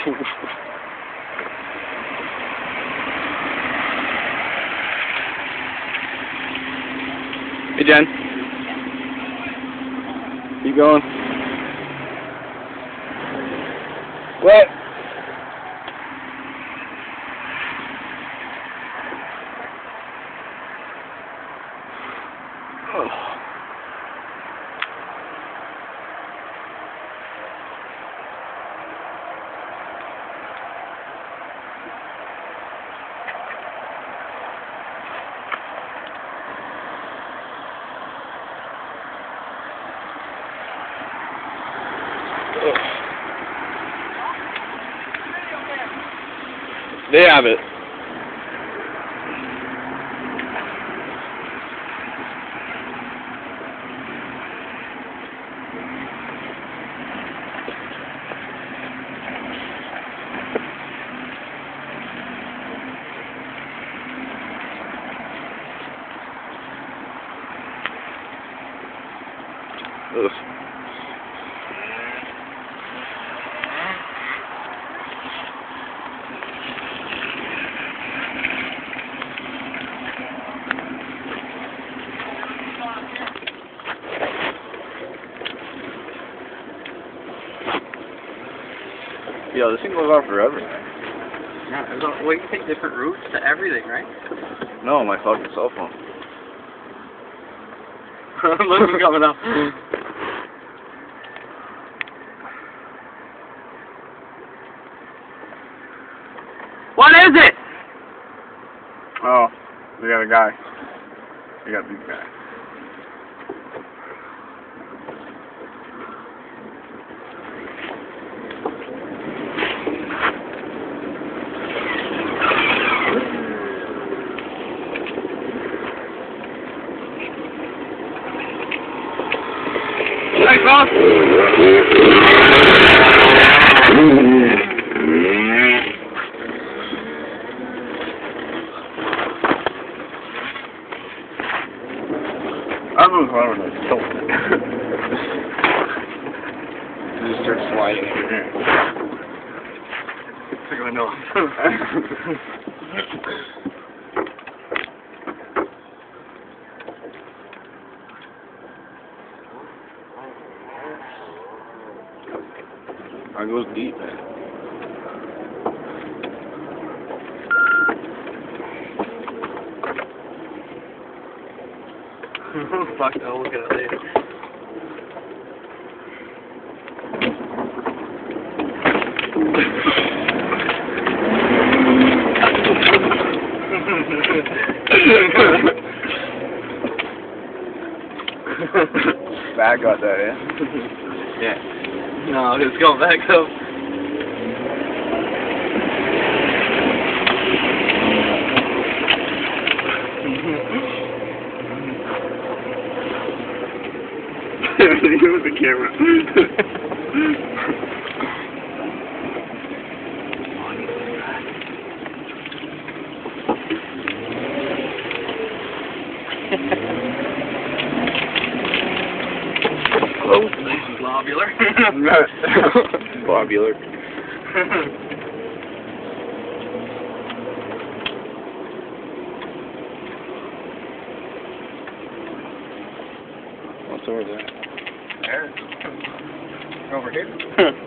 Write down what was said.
hey, Jen. Keep going. What? They have it. Ugh. Yeah, this thing goes on forever. Yeah, well, you can take different routes to everything, right? No, my fucking cell phone. Look coming up. What is it? Oh, we got a guy. We got these guys. I'm moving around with this tilt. Just start sliding in here. Took my. I goes deep, man. Fuck, I'll look at it later. Bad got that, eh? yeah. No, it's going back up. you with the camera. Close. Globular. Globular. What's over there? there. Over here.